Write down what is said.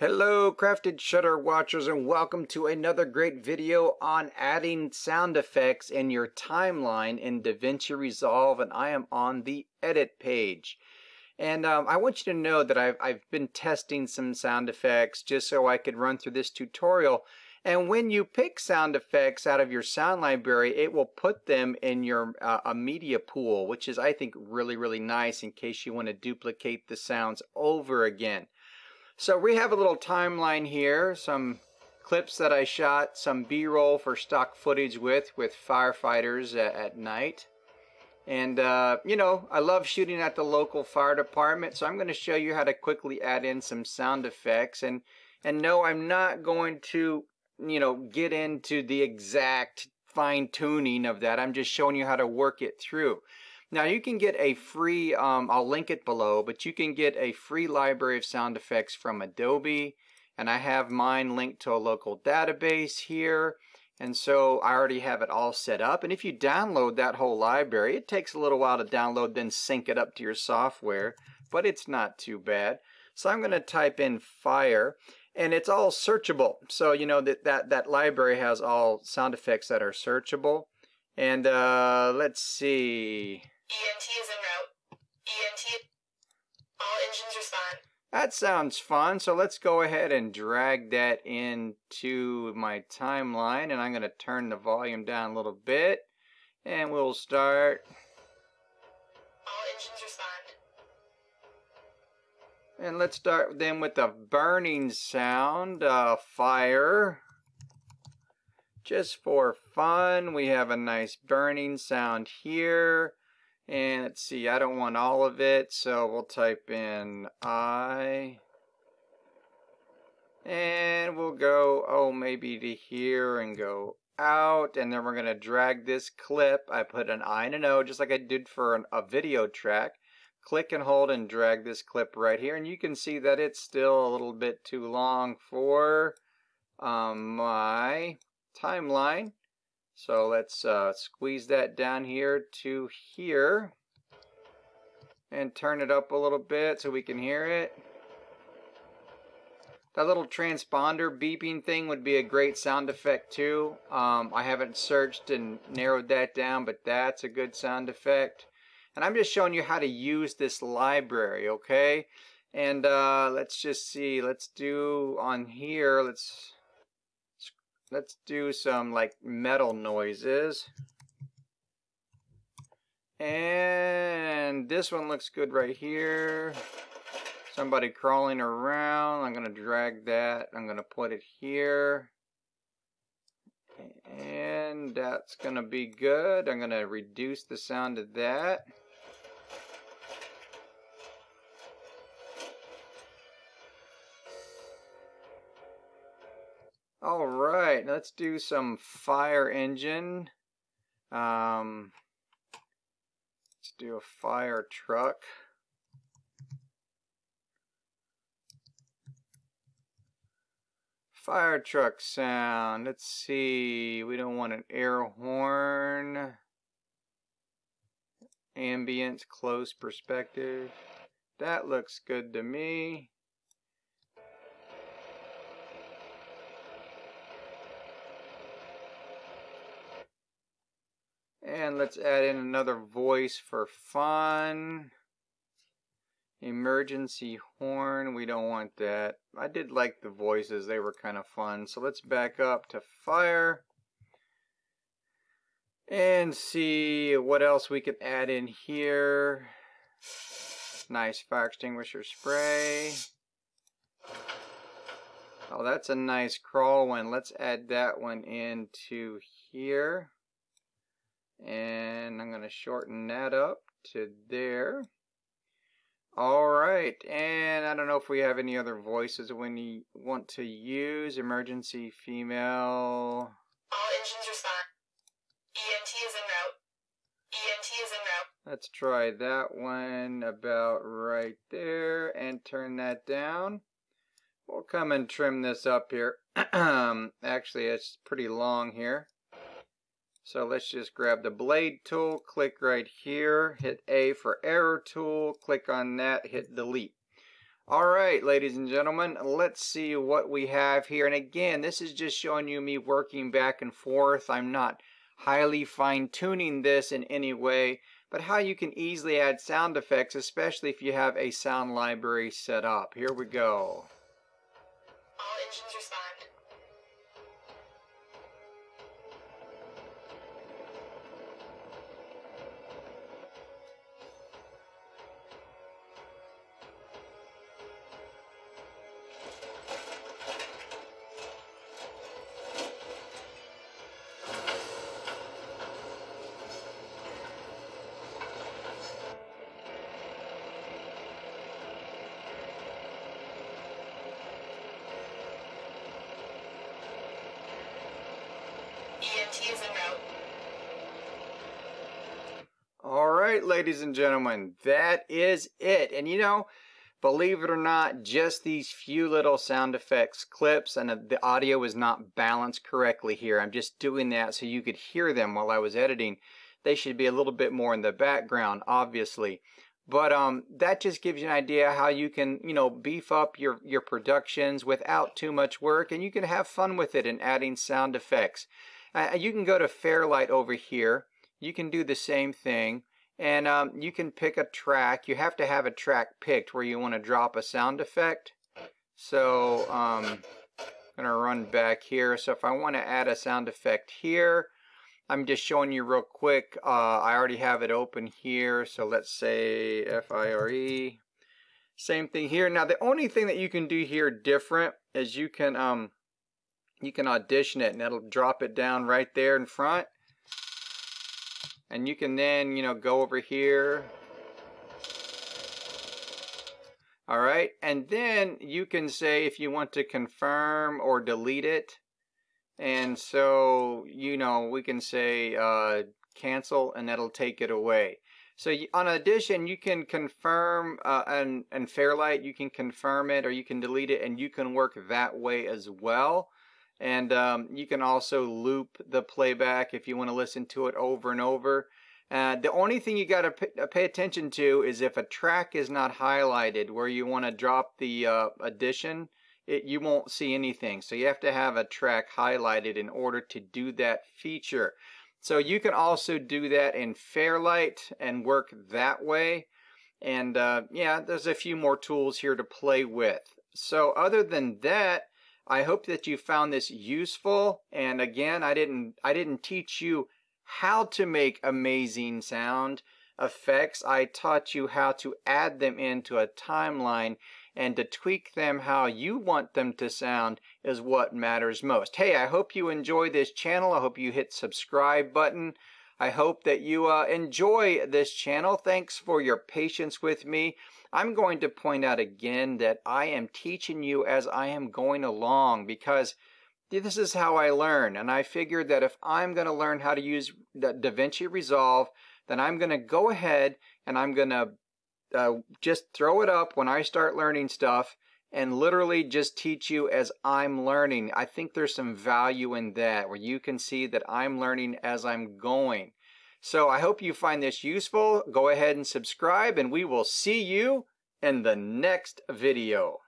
Hello Crafted Shutter watchers and welcome to another great video on adding sound effects in your timeline in DaVinci Resolve and I am on the edit page. And um, I want you to know that I've, I've been testing some sound effects just so I could run through this tutorial. And when you pick sound effects out of your sound library, it will put them in your uh, a media pool, which is I think really, really nice in case you want to duplicate the sounds over again. So we have a little timeline here, some clips that I shot, some B-roll for stock footage with, with firefighters at, at night. And, uh, you know, I love shooting at the local fire department, so I'm going to show you how to quickly add in some sound effects. And, and no, I'm not going to, you know, get into the exact fine tuning of that. I'm just showing you how to work it through. Now you can get a free, um, I'll link it below, but you can get a free library of sound effects from Adobe. And I have mine linked to a local database here. And so I already have it all set up. And if you download that whole library, it takes a little while to download, then sync it up to your software, but it's not too bad. So I'm going to type in fire and it's all searchable. So you know that, that, that library has all sound effects that are searchable. And uh, let's see. EMT is en route. EMT. All engines respond. That sounds fun. So let's go ahead and drag that into my timeline. And I'm going to turn the volume down a little bit. And we'll start. All engines respond. And let's start then with the burning sound, uh, fire. Just for fun, we have a nice burning sound here. And let's see, I don't want all of it, so we'll type in I. And we'll go, oh, maybe to here and go out. And then we're going to drag this clip. I put an I and an O, just like I did for an, a video track. Click and hold and drag this clip right here. And you can see that it's still a little bit too long for um, my timeline. So let's uh, squeeze that down here to here and turn it up a little bit so we can hear it. That little transponder beeping thing would be a great sound effect too. Um, I haven't searched and narrowed that down, but that's a good sound effect. And I'm just showing you how to use this library, okay? And uh, let's just see, let's do on here, let's Let's do some like metal noises. And this one looks good right here. Somebody crawling around. I'm going to drag that. I'm going to put it here. And that's going to be good. I'm going to reduce the sound of that. All right, let's do some fire engine. Um, let's do a fire truck. Fire truck sound. Let's see. We don't want an air horn. Ambience, close perspective. That looks good to me. And let's add in another voice for fun. Emergency horn, we don't want that. I did like the voices, they were kind of fun. So let's back up to fire. And see what else we could add in here. Nice fire extinguisher spray. Oh, that's a nice crawl one. Let's add that one into here. And I'm going to shorten that up to there. Alright, and I don't know if we have any other voices when you want to use emergency female. All engines respond. EMT is en route. EMT is en route. Let's try that one about right there and turn that down. We'll come and trim this up here. Actually, it's pretty long here. So let's just grab the blade tool, click right here, hit A for arrow tool, click on that, hit delete. All right, ladies and gentlemen, let's see what we have here. And again, this is just showing you me working back and forth. I'm not highly fine tuning this in any way, but how you can easily add sound effects, especially if you have a sound library set up. Here we go. Oh, All right, ladies and gentlemen, that is it. And you know, believe it or not, just these few little sound effects clips and the audio was not balanced correctly here. I'm just doing that so you could hear them while I was editing. They should be a little bit more in the background, obviously. But um, that just gives you an idea how you can, you know, beef up your, your productions without too much work and you can have fun with it in adding sound effects. Uh, you can go to Fairlight over here. You can do the same thing and um, you can pick a track. You have to have a track picked where you want to drop a sound effect. So um, I'm going to run back here. So if I want to add a sound effect here, I'm just showing you real quick. Uh, I already have it open here. So let's say F-I-R-E. Same thing here. Now the only thing that you can do here different is you can um, you can audition it and it'll drop it down right there in front. And you can then you know go over here. All right. And then you can say if you want to confirm or delete it. And so you know we can say uh, cancel and that'll take it away. So on audition you can confirm uh, and and Fairlight you can confirm it or you can delete it and you can work that way as well and um, you can also loop the playback if you want to listen to it over and over. Uh, the only thing you got to pay, uh, pay, attention to is if a track is not highlighted where you want to drop the uh, addition, it, you won't see anything. So you have to have a track highlighted in order to do that feature. So you can also do that in Fairlight and work that way. And uh, yeah, there's a few more tools here to play with. So other than that, I hope that you found this useful. And again, I didn't I didn't teach you how to make amazing sound effects. I taught you how to add them into a timeline and to tweak them how you want them to sound is what matters most. Hey, I hope you enjoy this channel. I hope you hit subscribe button. I hope that you uh, enjoy this channel. Thanks for your patience with me. I'm going to point out again that I am teaching you as I am going along because this is how I learn. And I figured that if I'm going to learn how to use DaVinci Resolve, then I'm going to go ahead and I'm going to uh, just throw it up when I start learning stuff and literally just teach you as I'm learning. I think there's some value in that where you can see that I'm learning as I'm going. So I hope you find this useful. Go ahead and subscribe and we will see you in the next video.